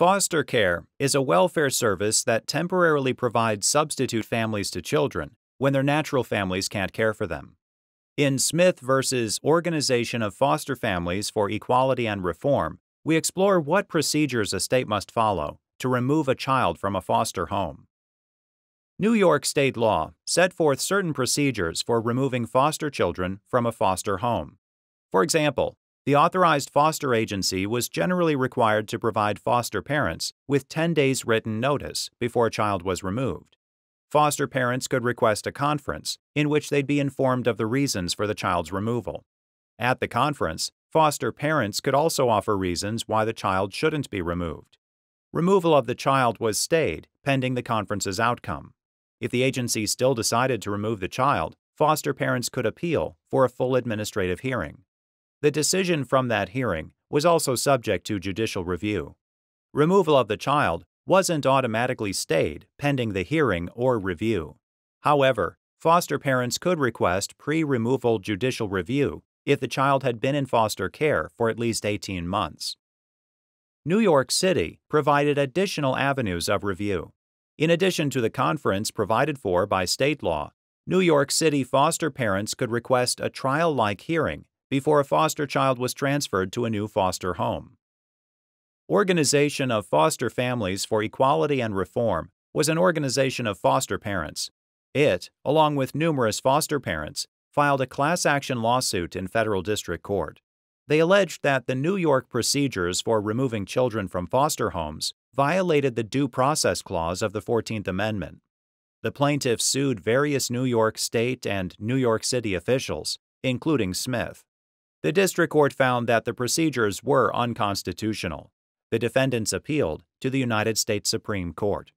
Foster care is a welfare service that temporarily provides substitute families to children when their natural families can't care for them. In Smith versus Organization of Foster Families for Equality and Reform, we explore what procedures a state must follow to remove a child from a foster home. New York state law set forth certain procedures for removing foster children from a foster home. For example, the authorized foster agency was generally required to provide foster parents with 10 days written notice before a child was removed foster parents could request a conference in which they'd be informed of the reasons for the child's removal. At the conference, foster parents could also offer reasons why the child shouldn't be removed. Removal of the child was stayed pending the conference's outcome. If the agency still decided to remove the child, foster parents could appeal for a full administrative hearing. The decision from that hearing was also subject to judicial review. Removal of the child wasn't automatically stayed pending the hearing or review. However, foster parents could request pre removal judicial review if the child had been in foster care for at least 18 months. New York City provided additional avenues of review. In addition to the conference provided for by state law, New York City foster parents could request a trial like hearing before a foster child was transferred to a new foster home. Organization of Foster Families for Equality and Reform was an organization of foster parents. It, along with numerous foster parents, filed a class action lawsuit in federal district court. They alleged that the New York procedures for removing children from foster homes violated the Due Process Clause of the 14th Amendment. The plaintiffs sued various New York State and New York City officials, including Smith. The district court found that the procedures were unconstitutional the defendants appealed to the United States Supreme Court.